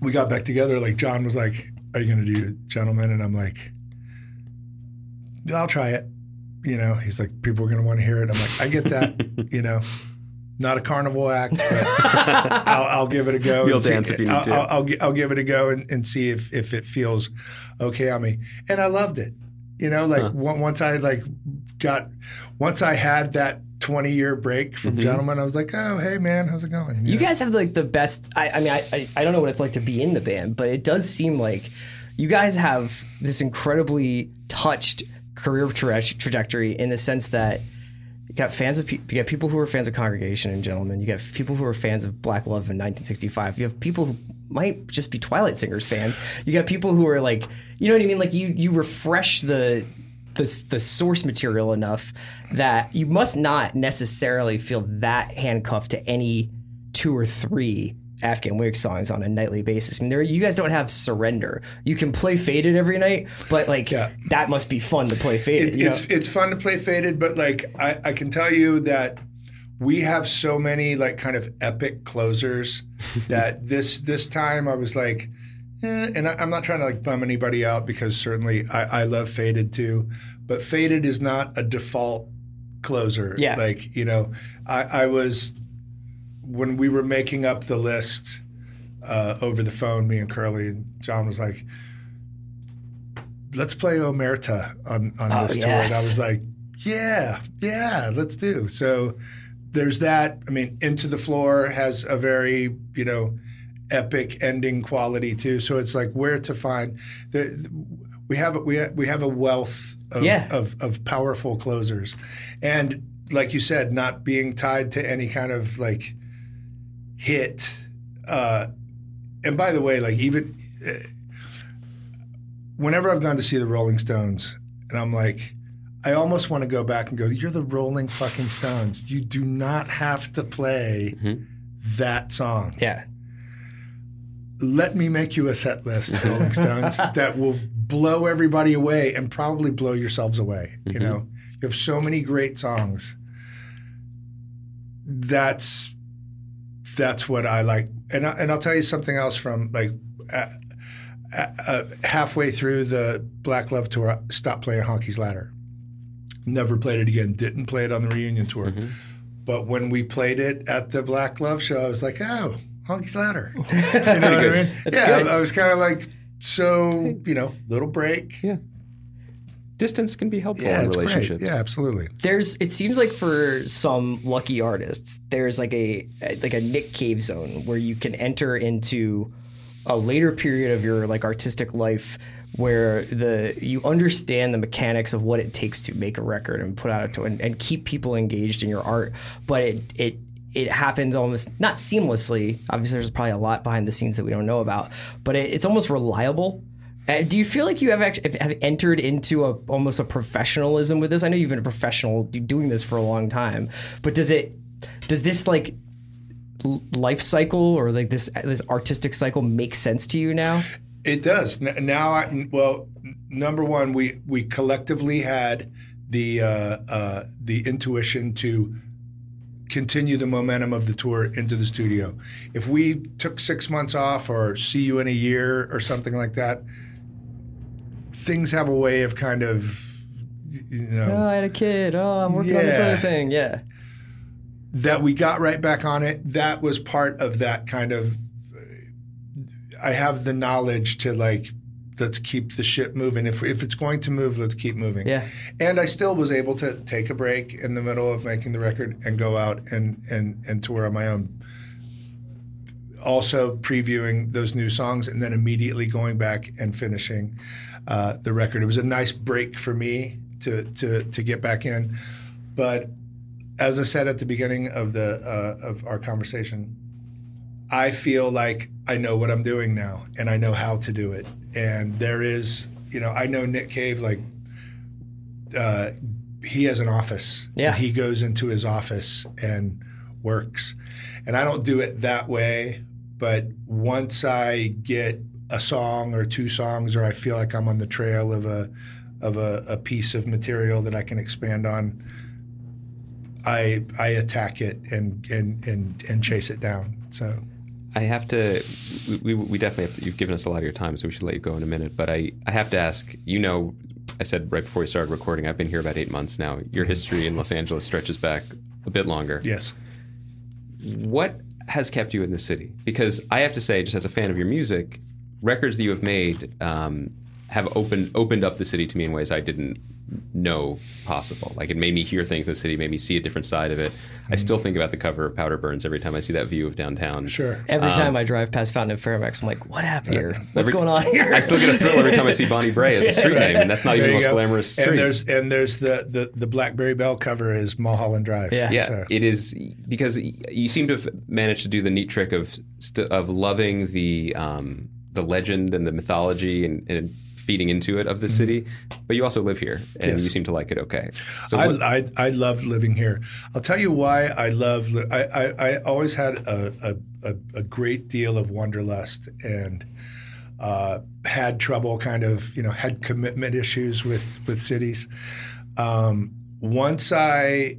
we got back together, like John was like, Are you gonna do Gentlemen? And I'm like, I'll try it. You know, he's like, people are gonna want to hear it. I'm like, I get that, you know. Not a carnival act, but I'll, I'll give it a go. You'll and see- dance if you need I'll, to. I'll, I'll, I'll give it a go and, and see if, if it feels okay on me. And I loved it. You know, like on- once I like got, once I had that 20 year break from mm-hmm. gentlemen, I was like, oh, hey man, how's it going? You know? guys have like the best. I, I mean, I, I I don't know what it's like to be in the band, but it does seem like you guys have this incredibly touched career tra- trajectory in the sense that you got fans of you got people who are fans of Congregation and Gentlemen. You got people who are fans of Black Love in 1965. You have people who might just be Twilight Singers fans. You got people who are like, you know what I mean? Like you you refresh the the, the source material enough that you must not necessarily feel that handcuffed to any two or three Afghan Whig songs on a nightly basis. I mean, there you guys don't have surrender. You can play faded every night, but like Yeah. that must be fun to play faded. It, you it's know? it's fun to play faded, but like I, I can tell you that we have so many like kind of epic closers that this this time I was like, eh, and I, I'm not trying to like bum anybody out because certainly I, I love faded too, but faded is not a default closer. Yeah. like you know, I, I was when we were making up the list uh, over the phone, me and Curley and John was like, let's play Omerta on, on Oh, this tour. And I was like, yeah, yeah, let's do. So there's that. I mean, Into the Floor has a very, you know, epic ending quality too. So it's like where to find the we have we have, we have a wealth of, Yeah. of of powerful closers, and like you said, not being tied to any kind of like hit. Uh, and by the way, like even uh, whenever I've gone to see the Rolling Stones, and I'm like, I almost want to go back and go, "You're the Rolling fucking Stones. You do not have to play that song. yeah. Let me make you a set list, Rolling Stones, that will blow everybody away and probably blow yourselves away. You know, you have so many great songs. That's that's what I like, and I, and I'll tell you something else from like. Uh, uh, uh, halfway through the Black Love tour, I stopped playing Honky's Ladder. Never played it again. Didn't play it on the reunion tour. But when we played it at the Black Love show, I was like, oh, Honky's Ladder. You know what I mean? yeah, good. I, I was kind of like, so, you know, little break. Yeah. Distance can be helpful Yeah, in it's great. relationships. Yeah, absolutely. There's it seems like for some lucky artists, there's like a like a Nick Cave zone where you can enter into a later period of your like artistic life where the you understand the mechanics of what it takes to make a record and put out a tour and, and keep people engaged in your art, but it it it happens almost not seamlessly. Obviously, there's probably a lot behind the scenes that we don't know about, but it, it's almost reliable. Uh, do you feel like you have actually have entered into a almost a professionalism with this? I know you've been a professional doing this for a long time, but does it does this like life cycle or like this this artistic cycle make sense to you now? It does. Now, I, well, number one, we, we collectively had the, uh, uh, the intuition to continue the momentum of the tour into the studio. If we took six months off or see you in a year or something like that, things have a way of kind of, you know, Oh, I had a kid. Oh, I'm working on this Yeah. other thing. Yeah. that we got right back on it. That was part of that kind of. I have the knowledge to like, let's keep the ship moving. If if it's going to move, let's keep moving. Yeah. And I still was able to take a break in the middle of making the record and go out and and and tour on my own. Also previewing those new songs and then immediately going back and finishing uh, the record. It was a nice break for me to to to get back in, but as I said at the beginning of the uh, of our conversation, I feel like I know what I'm doing now, and I know how to do it. And there is, you know, I know Nick Cave like uh, he has an office. Yeah. and he goes into his office and works, and I don't do it that way. but once I get a song or two songs, or I feel like I'm on the trail of a of a, a piece of material that I can expand on, I I attack it and and and and chase it down. So I have to. We, we, definitely have to. You've given us a lot of your time, so we should let you go in a minute. But I, I have to ask. You know, I said right before we started recording, I've been here about eight months now. Your mm-hmm. history in Los Angeles stretches back a bit longer. yes, What has kept you in the city? Because I have to say, just as a fan of your music, records that you have made um, have opened opened up the city to me in ways I didn't know possible. Like it made me hear things in the city, made me see a different side of it. I still think about the cover of Powder Burns every time I see that view of downtown. sure. Every time I drive past Fountain and Fairfax, I'm like, what happened here? What's Every going on here? I still get a thrill every time I see Bonnie Brae as a street name, and that's not even the most go. glamorous street. And there's and there's the the the Blackberry Belle cover is Mulholland Drive. Yeah. Yeah, So- it is because you seem to have managed to do the neat trick of st- of loving the um, the legend and the mythology and, and feeding into it of the city, but you also live here and Yes. you seem to like it okay. So I, what- I I love living here. I'll tell you why I love. Li- I, I, I always had a, a, a, great deal of wanderlust and uh, had trouble, kind of you know, had commitment issues with with cities. Um, once I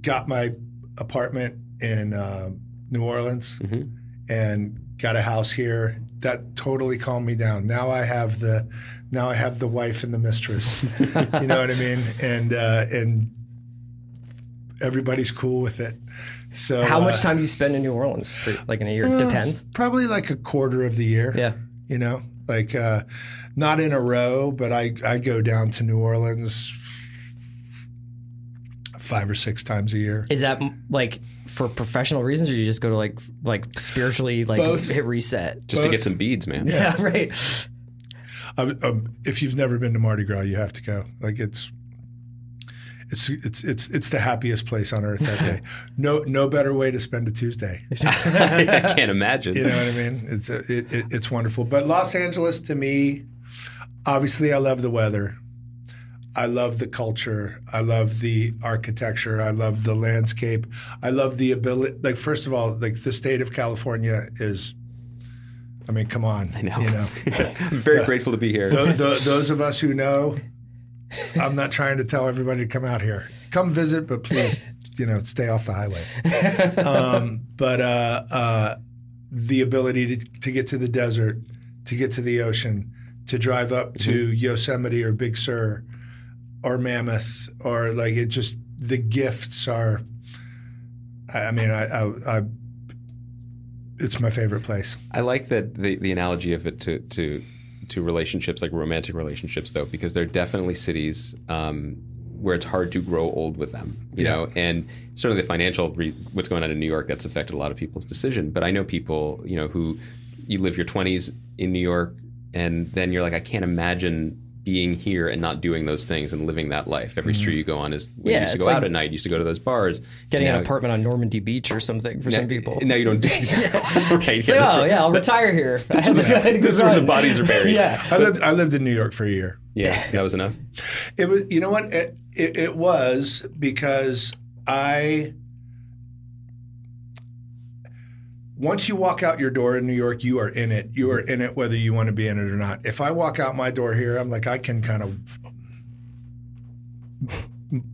got my apartment in uh, New Orleans Mhm. and got a house here, that totally calmed me down. Now I have the now I have the wife and the mistress. you know what I mean? And uh, and everybody's cool with it. So How much uh, time do you spend in New Orleans? For, like in a year? Depends. Probably like a quarter of the year. Yeah. You know, like uh, not in a row, but I I go down to New Orleans five or six times a year. Is that like for professional reasons, or you just go to like like spiritually like Both. hit reset? just to get some beads, man. Yeah, right. Um, um, if you've never been to Mardi Gras, you have to go. Like it's. It's, it's it's it's the happiest place on earth that day. No no better way to spend a Tuesday. I can't imagine. You know what I mean? It's a, it, it, it's wonderful. But Los Angeles to me, obviously, I love the weather. I love the culture. I love the architecture. I love the landscape. I love the ability. Like first of all, like the state of California is. I mean, come on. I know. You know, I'm very grateful to be here. Tho- tho- those of us who know, I'm not trying to tell everybody to come out here. Come visit, but please, you know, stay off the highway. Um, but uh, uh, the ability to, to get to the desert, to get to the ocean, to drive up to Yosemite or Big Sur or Mammoth, or like it just the gifts are. I I mean, I, I, I it's my favorite place. I like that the, the analogy of it to, to to relationships, like romantic relationships, though, because there are definitely cities um, where it's hard to grow old with them, you Yeah. know, and certainly the financial re- what's going on in New York that's affected a lot of people's decision. But I know people, you know, who you live your twenties in New York, and then you're like, I can't imagine being here and not doing those things and living that life. Every mm-hmm. street you go on is when Yeah, you used to go like out at night, you used to go to those bars. Getting Now- an apartment on Normandy Beach or something for some people. Now you don't do right. It's yeah, like, that's oh right. yeah, I'll retire here. I had to- I had to go This is where the bodies are buried. yeah. I lived I lived in New York for a year. Yeah, that was enough. It was, you know what? It, it, it was because I, once you walk out your door in New York, you are in it. You are in it whether you want to be in it or not. If I walk out my door here, I'm like, I can kind of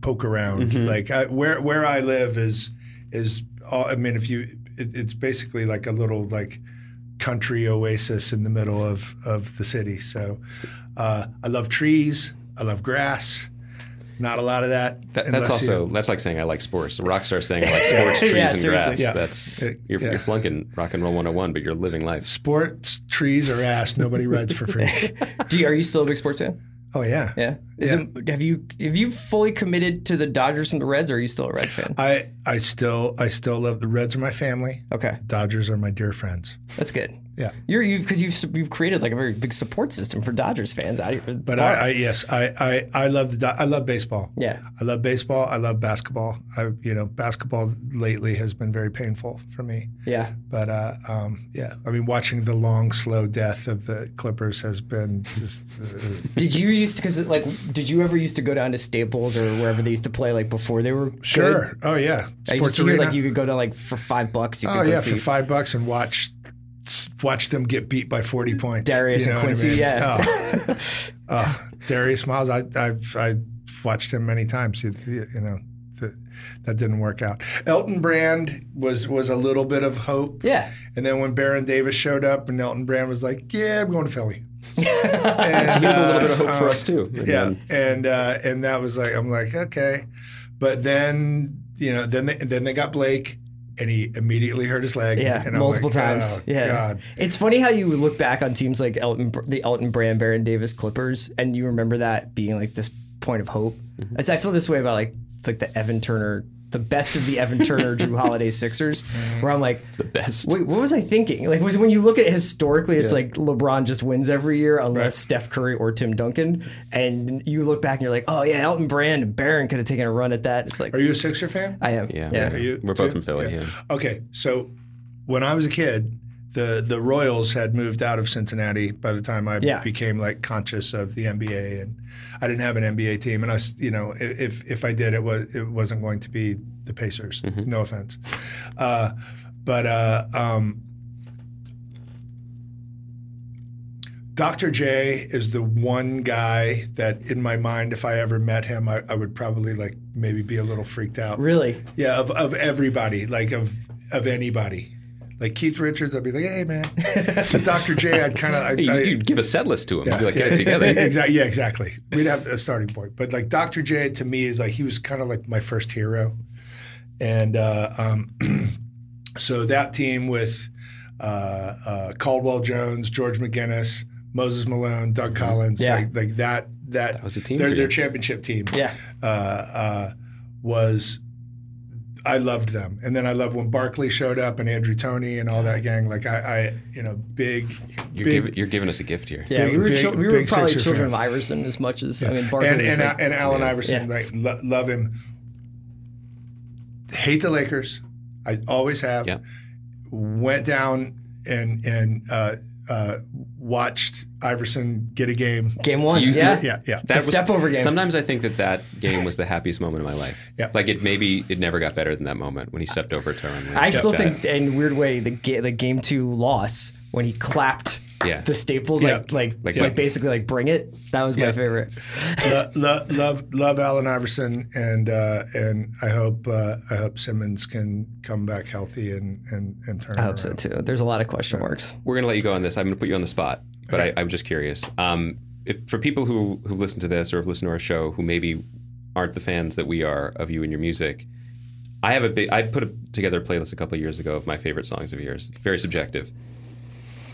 poke around. Like I, where where I live is is all, I mean, if you, it, it's basically like a little like country oasis in the middle of of the city. So uh, I love trees. I love grass. Not a lot of that. That, that's also you- that's like saying I like sports. A rock star saying I like sports, trees, Yeah, and seriously. grass. Yeah. That's you're, yeah. you're flunking rock and roll 101, but you're living life. sports, trees, or ass. Nobody rides for free. Do you, are you still a big sports fan? oh yeah. Yeah. Is Yeah. it have you have you fully committed to the Dodgers and the Reds, or are you still a Reds fan? I I still I still love the Reds are my family. Okay, Dodgers are my dear friends. that's good. Yeah. You're you because you've you've created like a very big support system for Dodgers fans out here. But I, I yes I, I I love the I love baseball. yeah. I love baseball. I love basketball. I you know basketball lately has been very painful for me. Yeah. But uh, um, yeah, I mean watching the long slow death of the Clippers has been just. Uh, Did you used to because like did you ever used to go down to Staples or wherever they used to play like before they were good? Sure. Oh yeah. I used Sports to hear like you could go down like for five bucks. You could oh go yeah, see for five bucks and watch watch them get beat by forty points. Darius You know and what I Quincy, mean? yeah. Oh. Oh, Darius Miles. I, I've I watched him many times. You, you know. That, that didn't work out. Elton Brand was was a little bit of hope, yeah. and then when Baron Davis showed up, and Elton Brand was like, "Yeah, I'm going to Philly." And, Here's a little bit of hope for uh, us too. And yeah, then- and uh, and that was like I'm like okay, but then you know then they, then they got Blake, and he immediately hurt his leg. Yeah, and I'm multiple like, times. oh, yeah, God. it's funny how you look back on teams like Elton, the Elton Brand, Baron Davis Clippers, and you remember that being like this point of hope. Mm-hmm. As I feel this way about like like the Evan Turner, the best of the Evan Turner, Jrue Holiday Sixers, where I'm like, the best. Wait, what was I thinking? Like, was when you look at it historically, it's like LeBron just wins every year unless Steph Curry or Tim Duncan. And you look back and you're like, oh yeah, Elton Brand and Baron could have taken a run at that. It's like Are you a Sixer fan? I am. Yeah. yeah. Are you We're both too? from Philly. Yeah. Okay, so when I was a kid, the the Royals had moved out of Cincinnati by the time I Yeah. became like conscious of the NBA, and I didn't have an NBA team, and I, you know, if if I did, it was it wasn't going to be the Pacers. No offense, uh, but uh, um, Dr. J is the one guy that, in my mind, if I ever met him, I, I would probably like maybe be a little freaked out. Really? Yeah, of, of everybody, like of of anybody. Like Keith Richards, I'd be like, "Hey, man." But Dr. J, I'd kind of, you, you'd give a set list to him. yeah, Be like, yeah, get it together. exactly. Yeah, exactly. We'd have a starting point. But like Dr. J to me is like he was kind of like my first hero, and uh, um, so that team with uh, uh, Caldwell Jones, George McGinnis, Moses Malone, Doug Collins, Yeah. like, like that. That, Mm-hmm. was a team Their, their championship team Yeah. uh, uh, was I loved them, and then I loved when Barkley showed up and Andrew Toney and all that gang. Like I, I you know, big, You're, big, giv- you're giving us a gift here. Yeah, Big- we were big- chil- we were probably Sixer children fan. of Iverson as much as I mean Barkley and and, like, and Allen Yeah. Iverson, Yeah. like lo- love him. Hate the Lakers, I always have. Yeah. Went down and and uh, uh, watched Iverson get a game. game one. You- yeah. Yeah, yeah. The step over game. Sometimes I think that that game was the happiest moment of my life. Yeah. Like it maybe it never got better than that moment when he stepped over Tyronn Lue. I still That- think, in a weird way, the ga- the game two loss when he clapped Yeah. the Staples, Yeah. like like Like- like, basically like bring it. That was my favorite. Lo- lo- love love Allen Iverson, and uh, and I hope uh, I hope Simmons can come back healthy and and and turn. I it hope so too. There's a lot of question marks. We're gonna let you go on this. I'm gonna put you on the spot, but I, I'm just curious. Um, if, for people who who've listened to this or have listened to our show who maybe aren't the fans that we are of you and your music, I have a big. I put a, together a playlist a couple of years ago of my favorite songs of yours. Very subjective.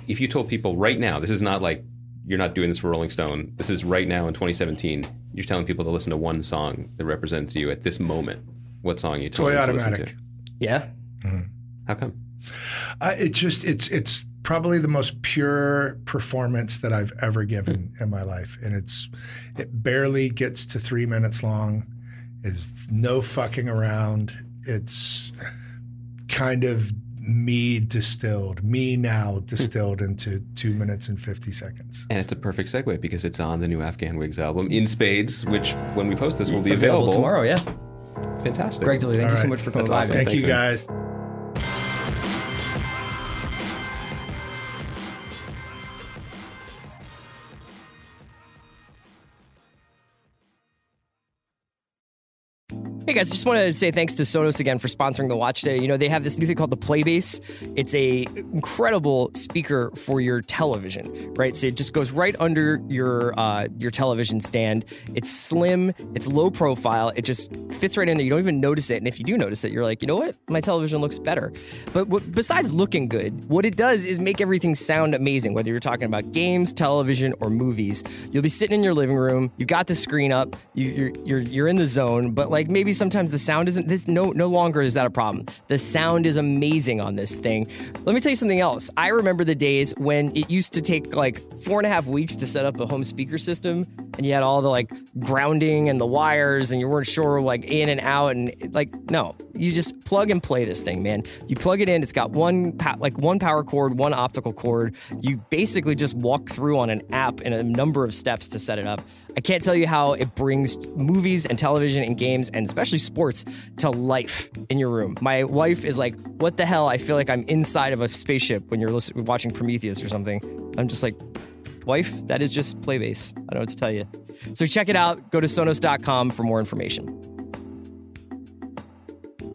If you told people right now, this is not like you're not doing this for Rolling Stone. This is right now in 2017. You're telling people to listen to one song that represents you at this moment. What song are you telling Toy them to listen automatic. to? Yeah. How come? Uh, it just it's it's probably the most pure performance that I've ever given in my life, and it's it barely gets to three minutes long. Is no fucking around. It's kind of me distilled, me now hmm. distilled into two minutes and fifty seconds. And it's a perfect segue because it's on the new Afghan Whigs album in spades, which when we post this will be Available, available, tomorrow. Yeah. Fantastic. Greg Dulli, thank All you so much for coming That's by. awesome. Thank Thanks, you man. Hey guys, just wanted to say thanks to Sonos again for sponsoring the watch today. You know, they have this new thing called the Playbase. It's a incredible speaker for your television, right? So it just goes right under your uh, your television stand. It's slim, it's low profile, it just fits right in there. You don't even notice it. And if you do notice it, you're like, you know what? My television looks better. But what, besides looking good, what it does is make everything sound amazing, whether you're talking about games, television, or movies. You'll be sitting in your living room, You've got the screen up, you, you're, you're, you're in the zone, but like maybe sometimes the sound isn't this no no longer is that a problem. The sound is amazing on this thing. Let me tell you something else. I remember the days when it used to take like four and a half weeks to set up a home speaker system. and you had all the like grounding and the wires and you weren't sure like in and out and like no, you just plug and play this thing, man. You plug it in, it's got one pa- like one power cord, one optical cord. You basically just walk through on an app in a number of steps to set it up. I can't tell you how it brings movies and television and games and especially sports to life in your room. My wife is like, "What the hell? I feel like I'm inside of a spaceship when you're listening, watching Prometheus or something." I'm just like, wife, that is just Playbase. I don't know what to tell you. So check it out. Go to Sonos.com for more information.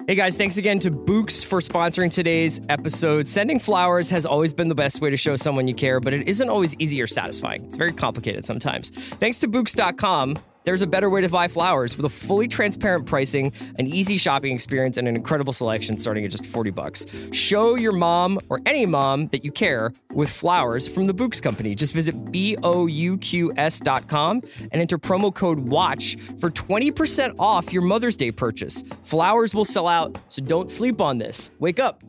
Hey guys, thanks again to Bouqs for sponsoring today's episode. Sending flowers has always been the best way to show someone you care, but it isn't always easy or satisfying. It's very complicated sometimes. Thanks to Bouqs.com, there's a better way to buy flowers with a fully transparent pricing, an easy shopping experience, and an incredible selection starting at just 40 bucks. Show your mom or any mom that you care with flowers from the Bouqs Company. Just visit B-O-U-Q-S.com and enter promo code WATCH for 20% off your Mother's Day purchase. Flowers will sell out, so don't sleep on this. Wake up.